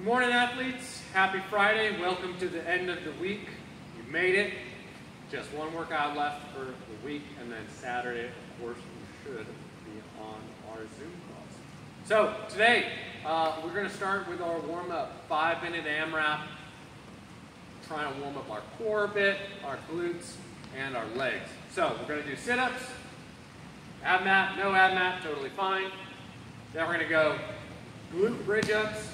Good morning, athletes. Happy Friday. Welcome to the end of the week. You made it. Just one workout left for the week, and then Saturday, of course, we should be on our Zoom calls. So today, uh, we're going to start with our warm-up, five-minute AMRAP. Trying to warm up our core a bit, our glutes, and our legs. So we're going to do sit-ups, ab mat, no ab mat, totally fine. Then we're going to go glute bridge ups,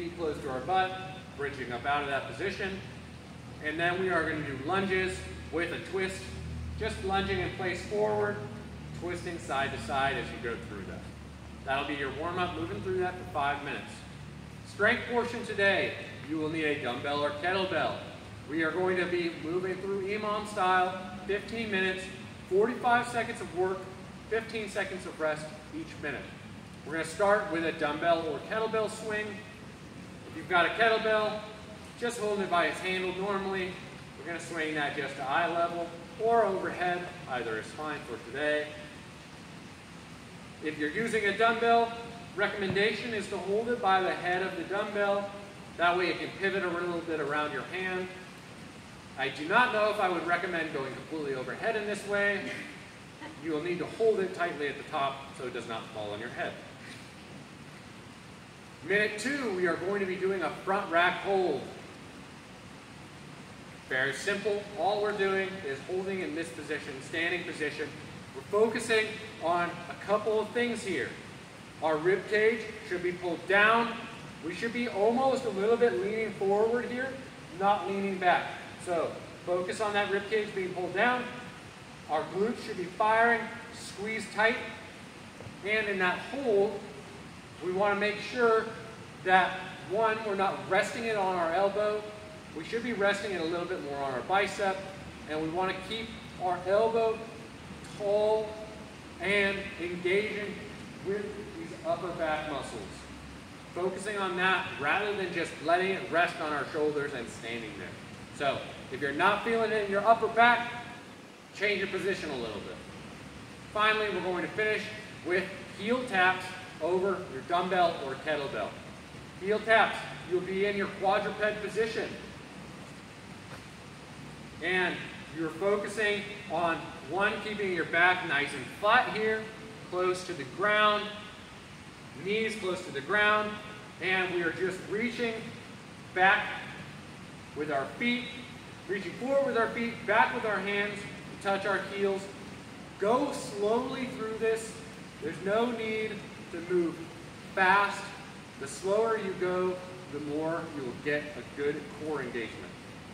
feet close to our butt, bridging up out of that position. And then we are going to do lunges with a twist, just lunging in place forward, twisting side to side as you go through that. That'll be your warm-up, moving through that for five minutes. Strength portion today, you will need a dumbbell or kettlebell. We are going to be moving through EMOM style, 15 minutes, 45 seconds of work, 15 seconds of rest each minute. We're going to start with a dumbbell or kettlebell swing. You've got a kettlebell, just holding it by its handle normally. We're going to swing that just to eye level or overhead. Either is fine for today. If you're using a dumbbell, recommendation is to hold it by the head of the dumbbell. That way it can pivot a little bit around your hand. I do not know if I would recommend going completely overhead in this way. You will need to hold it tightly at the top so it does not fall on your head. Minute two, we are going to be doing a front rack hold. Very simple. All we're doing is holding in this position, standing position. We're focusing on a couple of things here. Our rib cage should be pulled down. We should be almost a little bit leaning forward here, not leaning back. So focus on that rib cage being pulled down. Our glutes should be firing, squeeze tight. And in that hold, we want to make sure that one, we're not resting it on our elbow. We should be resting it a little bit more on our bicep. And we want to keep our elbow tall and engaging with these upper back muscles. Focusing on that rather than just letting it rest on our shoulders and standing there. So if you're not feeling it in your upper back, change your position a little bit. Finally, we're going to finish with heel taps over your dumbbell or kettlebell. Heel taps, you'll be in your quadruped position. And you're focusing on one, keeping your back nice and flat here, close to the ground, knees close to the ground, and we are just reaching back with our feet, reaching forward with our feet, back with our hands, touch our heels. Go slowly through this. There's no need to move fast. The slower you go, the more you will get a good core engagement.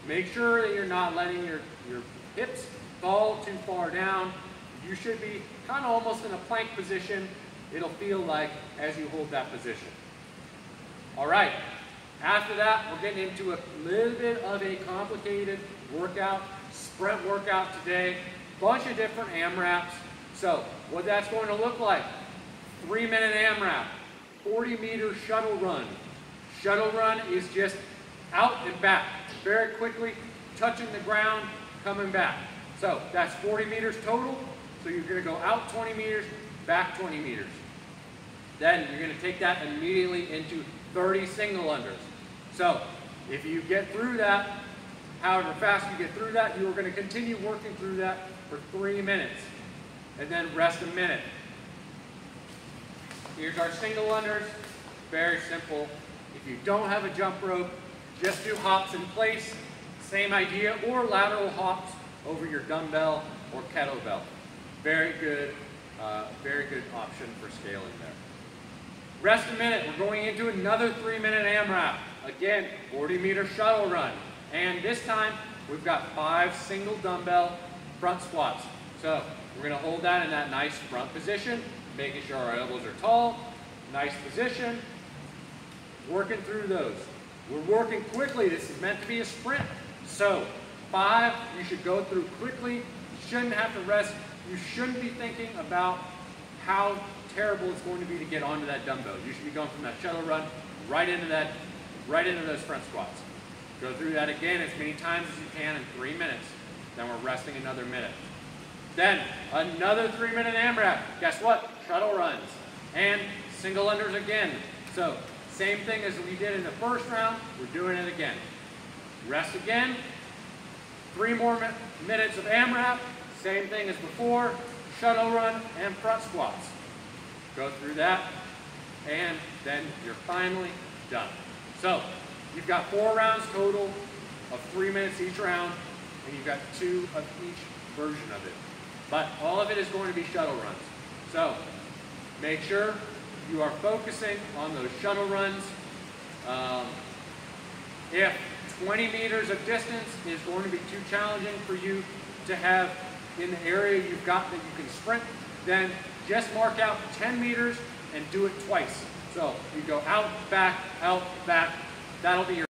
Make sure that you're not letting your, your hips fall too far down. You should be kind of almost in a plank position. It'll feel like as you hold that position. All right, after that, we're getting into a little bit of a complicated workout, sprint workout today. Bunch of different AMRAPs. So what that's going to look like, three minute AMRAP, 40 meter shuttle run. Shuttle run is just out and back, very quickly, touching the ground, coming back. So that's 40 meters total. So you're going to go out 20 meters, back 20 meters. Then you're going to take that immediately into 30 single unders. So if you get through that, however fast you get through that, you are going to continue working through that for three minutes. And then rest a minute. Here's our single unders. Very simple. If you don't have a jump rope, just do hops in place. Same idea, or lateral hops over your dumbbell or kettlebell. Very good, uh, very good option for scaling there. Rest a minute. We're going into another three-minute AMRAP. Again, 40 meter shuttle run. And this time, we've got five single dumbbell front squats. So we're going to hold that in that nice front position, making sure our elbows are tall. Nice position. Working through those. We're working quickly. This is meant to be a sprint. So five, you should go through quickly. You shouldn't have to rest. You shouldn't be thinking about how terrible it's going to be to get onto that dumbbell. You should be going from that shuttle run right into that, right into those front squats. Go through that again as many times as you can in three minutes. Then we're resting another minute. Then another three minute AMRAP. Guess what? Shuttle runs. And single unders again. So Same thing as we did in the first round, we're doing it again. Rest again. Three more mi minutes of AMRAP, same thing as before, shuttle run and front squats. Go through that, and then you're finally done. So, you've got four rounds total of three minutes each round, and you've got two of each version of it. But all of it is going to be shuttle runs. So, make sure you are focusing on those shuttle runs. Um, if 20 meters of distance is going to be too challenging for you to have in the area you've got that you can sprint, then just mark out 10 meters and do it twice. So you go out, back, out, back. That'll be your